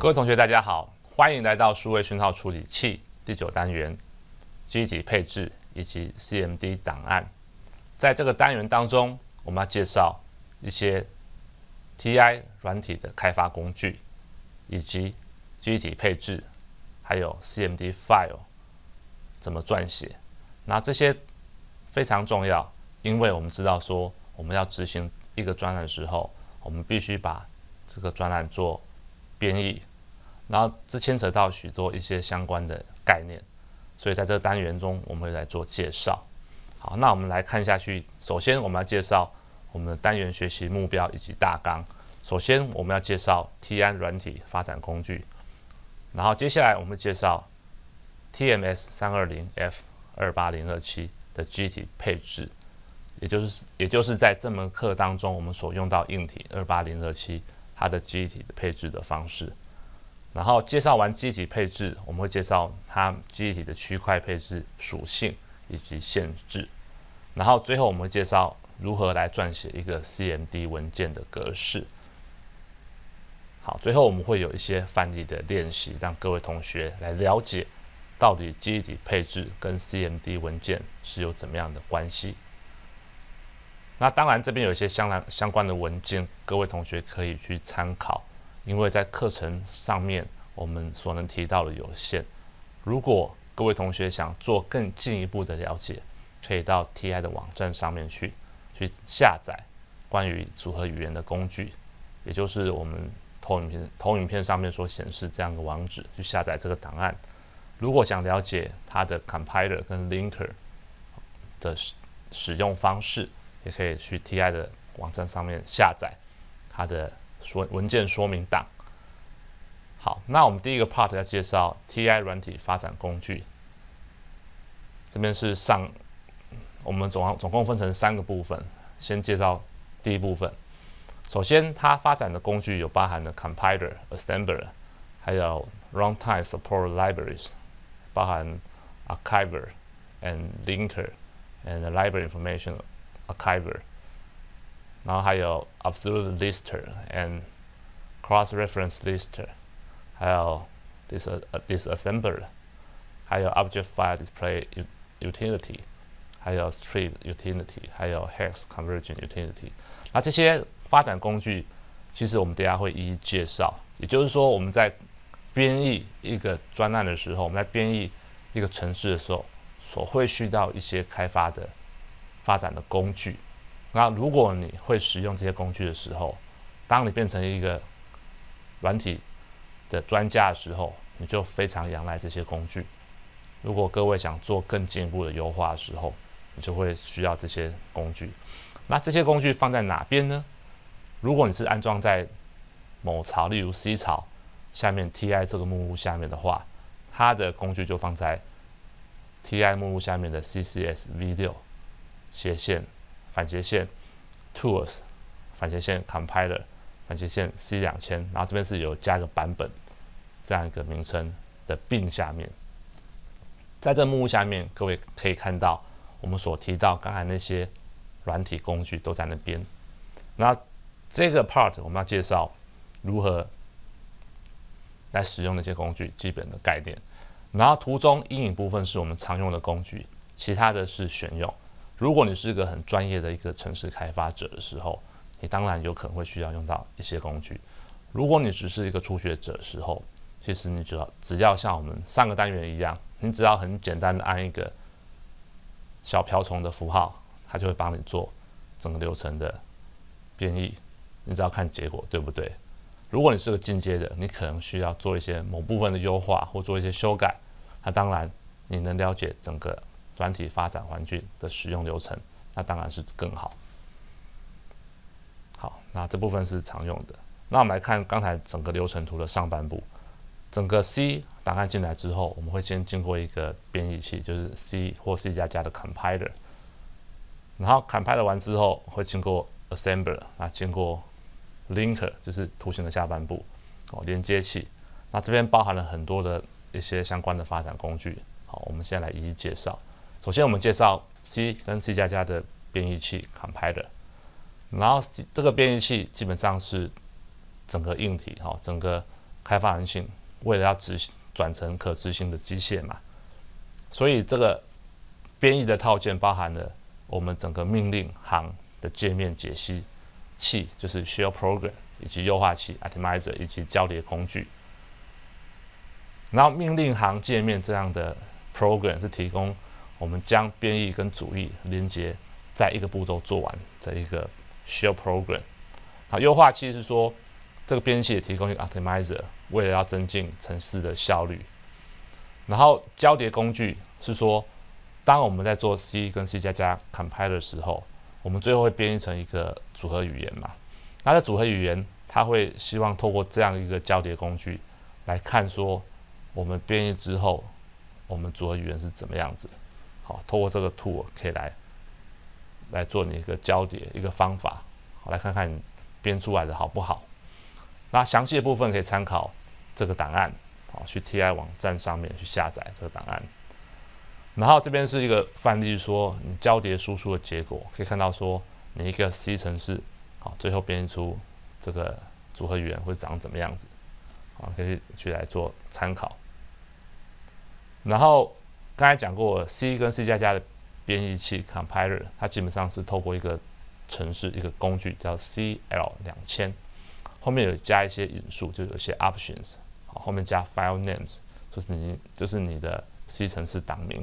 各位同学，大家好，欢迎来到数位讯号处理器第九单元机体配置以及 CMD 档案。在这个单元当中，我们要介绍一些 TI 软体的开发工具，以及机体配置，还有 CMD file 怎么撰写。那这些非常重要，因为我们知道说，我们要执行一个专案的时候，我们必须把这个专案做编译。然后这牵扯到许多一些相关的概念，所以在这个单元中我们会来做介绍。好，那我们来看下去。首先我们要介绍我们的单元学习目标以及大纲。首先我们要介绍 TI 软体发展工具，然后接下来我们介绍 TMS 三二零 F 二八零二七的机体配置，也就是也就是在这门课当中我们所用到硬体二八零二七它的机体的配置的方式。然后介绍完机体配置，我们会介绍它机体的区块配置属性以及限制。然后最后我们会介绍如何来撰写一个 CMD 文件的格式。好，最后我们会有一些范例的练习，让各位同学来了解到底机体配置跟 CMD 文件是有怎么样的关系。那当然这边有一些相当相关的文件，各位同学可以去参考。因为在课程上面，我们所能提到的有限。如果各位同学想做更进一步的了解，可以到 TI 的网站上面去，去下载关于组合语言的工具，也就是我们投影片投影片上面所显示这样的网址，去下载这个档案。如果想了解它的 compiler 跟 linker 的使使用方式，也可以去 TI 的网站上面下载它的。说文件说明档。好，那我们第一个 part 要介绍 TI 软体发展工具。这边是上，我们总总共分成三个部分。先介绍第一部分。首先，它发展的工具有包含的 compiler、assembler，还有 runtime support libraries，包含 archiver and linker and library information archiver。然后还有 absolute lister and cross reference lister，还有 dis disassembler，还有 object file display utility，还有 strip utility，还有 hex conversion utility。那这些发展工具，其实我们等下会一一介绍。也就是说，我们在编译一个专案的时候，我们在编译一个程式的时候，所会需要一些开发的发展的工具。那如果你会使用这些工具的时候，当你变成一个软体的专家的时候，你就非常仰赖这些工具。如果各位想做更进一步的优化的时候，你就会需要这些工具。那这些工具放在哪边呢？如果你是安装在某槽，例如 C 槽下面 TI 这个目录下面的话，它的工具就放在 TI 目录下面的 CCS V6 斜线。反斜线 tools，反斜线 compiler，反斜线 C 两千，然后这边是有加一个版本这样一个名称的并下面，在这目录下面，各位可以看到我们所提到刚才那些软体工具都在那边。那这个 part 我们要介绍如何来使用那些工具基本的概念，然后图中阴影部分是我们常用的工具，其他的是选用。如果你是一个很专业的一个城市开发者的时候，你当然有可能会需要用到一些工具。如果你只是一个初学者的时候，其实你只要只要像我们上个单元一样，你只要很简单的按一个小瓢虫的符号，它就会帮你做整个流程的编译。你只要看结果，对不对？如果你是个进阶的，你可能需要做一些某部分的优化或做一些修改。那当然，你能了解整个。软体发展环境的使用流程，那当然是更好。好，那这部分是常用的。那我们来看刚才整个流程图的上半部，整个 C 档案进来之后，我们会先经过一个编译器，就是 C 或 C 加加的 compiler。然后 compiler 完之后，会经过 assembler，那经过 linker，就是图形的下半部哦，连接器。那这边包含了很多的一些相关的发展工具。好，我们先来一一介绍。首先，我们介绍 C 跟 C 加加的编译器 compiler，然后这个编译器基本上是整个硬体哈，整个开发人性，为了要执行转成可执行的机械嘛，所以这个编译的套件包含了我们整个命令行的界面解析器，就是 shell program，以及优化器 optimizer，以及交叠工具。然后命令行界面这样的 program 是提供我们将编译跟主译连接在一个步骤做完的一个 shell program。好，优化器是说这个编译器也提供一个 optimizer，为了要增进程式的效率。然后交叠工具是说，当我们在做 C 跟 C 加加 compile 的时候，我们最后会编译成一个组合语言嘛？那这组合语言，它会希望透过这样一个交叠工具来看说，我们编译之后，我们组合语言是怎么样子？好，透过这个 tool 可以来来做你一个交叠一个方法，好来看看。编出来的好不好？那详细的部分可以参考这个档案，好，去 TI 网站上面去下载这个档案。然后这边是一个范例，说你交叠输出的结果，可以看到说你一个 C 程式，好，最后编译出这个组合语言会长怎么样子，好，可以去来做参考。然后刚才讲过，C 跟 C 加加的编译器 compiler，它基本上是透过一个程式一个工具叫 CL 两千，后面有加一些引数，就有些 options，好，后面加 file names，就是你就是你的 C 程式档名，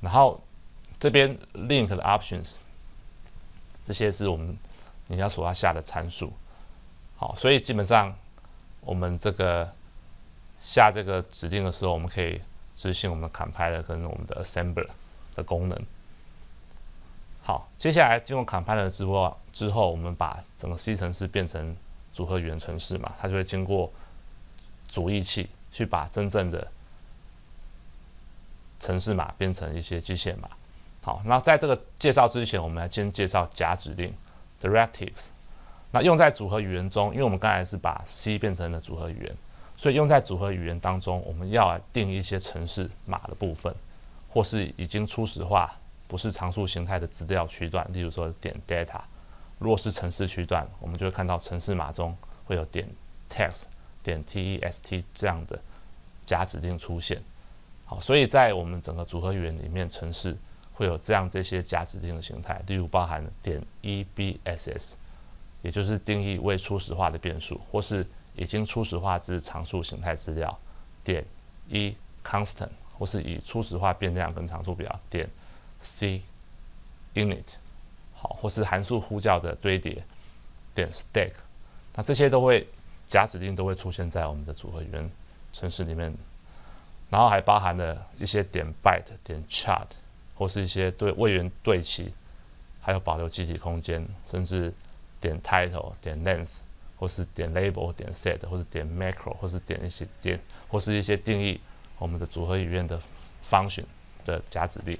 然后这边 link 的 options，这些是我们你要所要下的参数，好，所以基本上我们这个下这个指令的时候，我们可以执行我们的 compiler 跟我们的 assembler 的功能。好，接下来经过 compiler 之后，之后我们把整个 C 程式变成组合语言程式嘛，它就会经过主译器去把真正的程式码变成一些机械码。好，那在这个介绍之前，我们来先介绍假指令 directives。那用在组合语言中，因为我们刚才是把 C 变成了组合语言，所以用在组合语言当中，我们要定一些程式码的部分，或是已经初始化。不是常数形态的资料区段，例如说点 data。如果是程式区段，我们就会看到程式码中会有点 text、点 t e s t 这样的假指令出现。好，所以在我们整个组合语言里面，程式会有这样这些假指令的形态，例如包含点 ebss，也就是定义未初始化的变数，或是已经初始化之常数形态资料，点 e constant，或是以初始化变量跟常数表点。C unit 好，或是函数呼叫的堆叠点 stack，那这些都会假指令都会出现在我们的组合语言程式里面，然后还包含了一些点 byte 点 chart 或是一些对位元对齐，还有保留集体空间，甚至点 title 点 length 或是点 label 点 set 或是点 macro 或是点一些点或是一些定义我们的组合语言的 function 的假指令。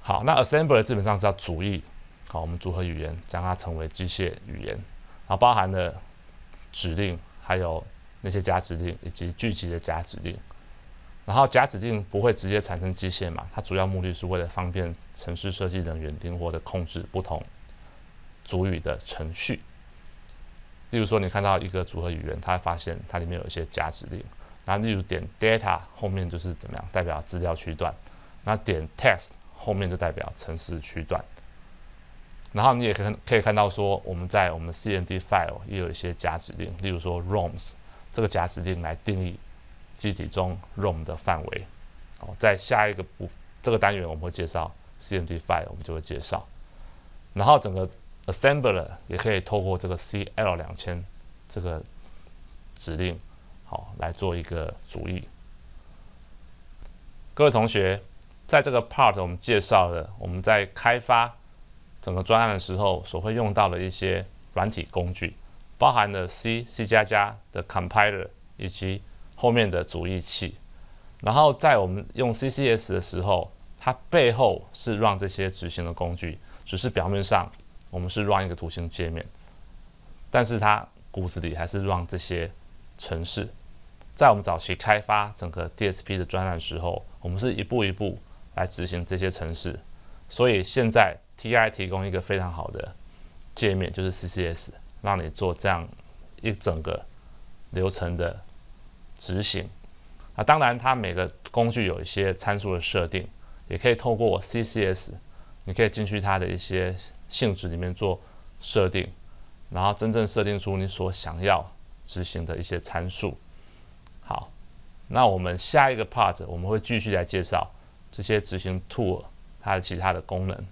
好，那 assembler 基本上是要主译，好，我们组合语言将它成为机械语言，然后包含了指令，还有那些假指令以及聚集的假指令。然后假指令不会直接产生机械嘛，它主要目的是为了方便程式设计人员灵活的控制不同主语的程序。例如说，你看到一个组合语言，它发现它里面有一些假指令，那例如点 data 后面就是怎么样，代表资料区段，那点 test。后面就代表程式区段，然后你也可以可以看到说，我们在我们 CMD file 也有一些假指令，例如说 ROMs 这个假指令来定义机体中 ROM 的范围。哦，在下一个部这个单元我们会介绍 CMD file，我们就会介绍。然后整个 assembler 也可以透过这个 CL 两千这个指令，好来做一个主意。各位同学。在这个 part，我们介绍了我们在开发整个专案的时候所会用到的一些软体工具，包含了 C、C 加加的 compiler 以及后面的主译器。然后在我们用 CCS 的时候，它背后是让这些执行的工具，只是表面上我们是让一个图形界面，但是它骨子里还是让这些程式。在我们早期开发整个 DSP 的专案时候，我们是一步一步。来执行这些程式，所以现在 TI 提供一个非常好的界面，就是 CCS，让你做这样一整个流程的执行。啊，当然它每个工具有一些参数的设定，也可以透过 CCS，你可以进去它的一些性质里面做设定，然后真正设定出你所想要执行的一些参数。好，那我们下一个 part 我们会继续来介绍这些执行 tool 它的其他的功能。